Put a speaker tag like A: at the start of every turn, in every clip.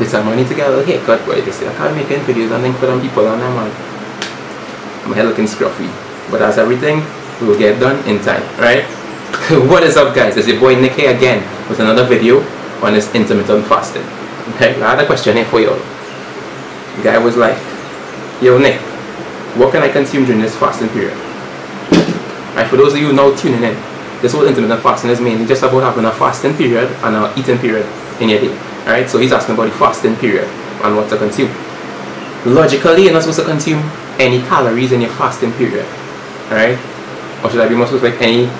A: this time I need to get a little haircut, but they say I can't make any videos and then put on people on them man. My hair looking scruffy. But as everything, we will get done in time, right? what is up guys? It's your boy Nick here again with another video on this intermittent fasting. Okay, I had a question here for you The guy was like, Yo Nick, what can I consume during this fasting period? Right, for those of you now tuning in, this whole intermittent fasting is mainly just about having a fasting period and an eating period in your day. Alright, so he's asking about the fasting period and what to consume. Logically, you're not supposed to consume any calories in your fasting period. Alright? Or should I be more specific, any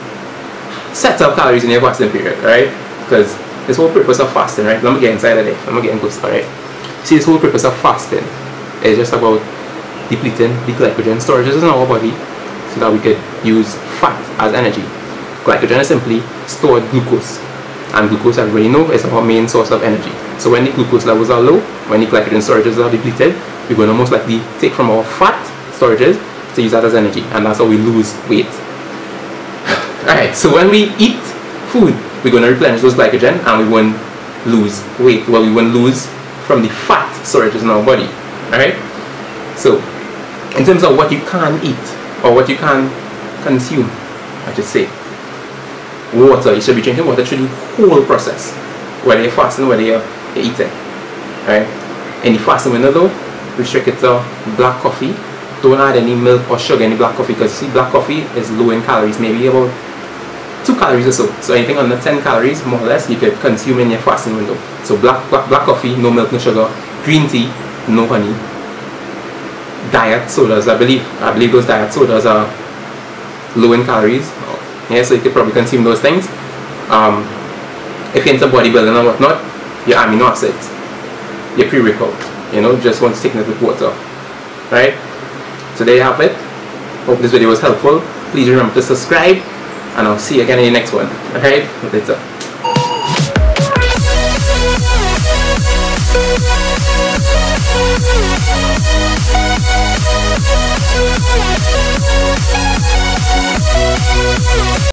A: set of calories in your fasting period, right? Because this whole purpose of fasting, right? Let me get inside of it. Let me get into alright? See, this whole purpose of fasting is just about depleting the glycogen storages in our body so that we could use fat as energy. Glycogen is simply stored glucose and glucose we know is our main source of energy. So when the glucose levels are low, when the glycogen storages are depleted, we're going to most likely take from our fat storages to use that as energy and that's how we lose weight. Alright, so when we eat food, we're going to replenish those glycogen and we won't lose weight. Well, we won't lose from the fat storages in our body. Alright? So, in terms of what you can eat or what you can consume, I should say, water. You should be drinking water through the whole process, whether you're fasting, whether you're, you're eating. Right? In the fasting window though, restrict it to black coffee. Don't add any milk or sugar in the black coffee because see black coffee is low in calories, maybe about 2 calories or so. So anything under 10 calories more or less you could consume in your fasting window. So black, black, black coffee, no milk, no sugar. Green tea, no honey. Diet sodas, I believe. I believe those diet sodas are low in calories yeah, so you could probably consume those things. Um, if you're into bodybuilding and whatnot, your amino acids, your pre-workout, you know, just want to take it with water. Right? So there you have it. Hope this video was helpful. Please remember to subscribe and I'll see you again in the next one. Alright? Later.